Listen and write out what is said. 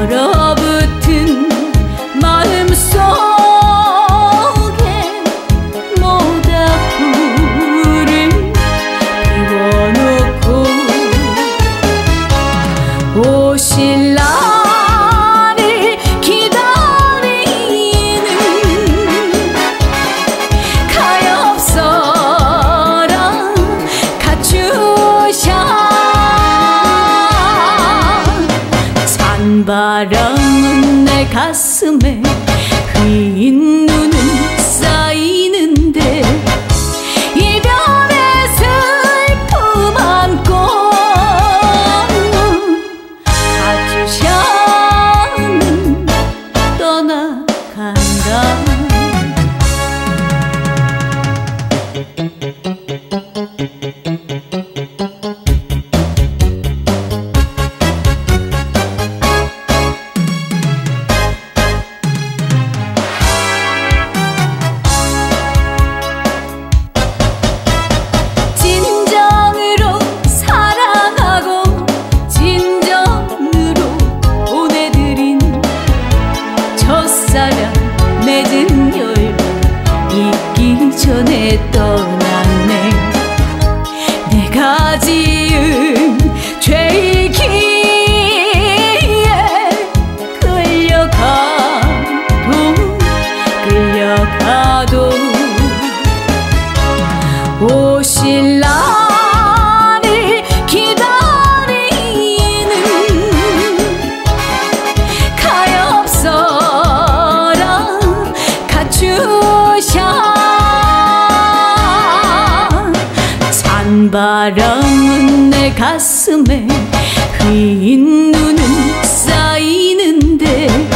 Ara bütün malum son 바람은 내 가슴에 사랑 맺은 열망 잊기 전에 떠난 바람은 내 가슴에 흰 눈은 쌓이는데